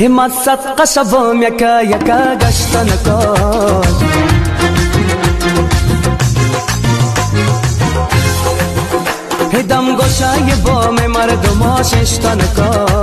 همت صد قصبم یکا یکا گشتن کن هدم گوشای بام مردم آششتن کن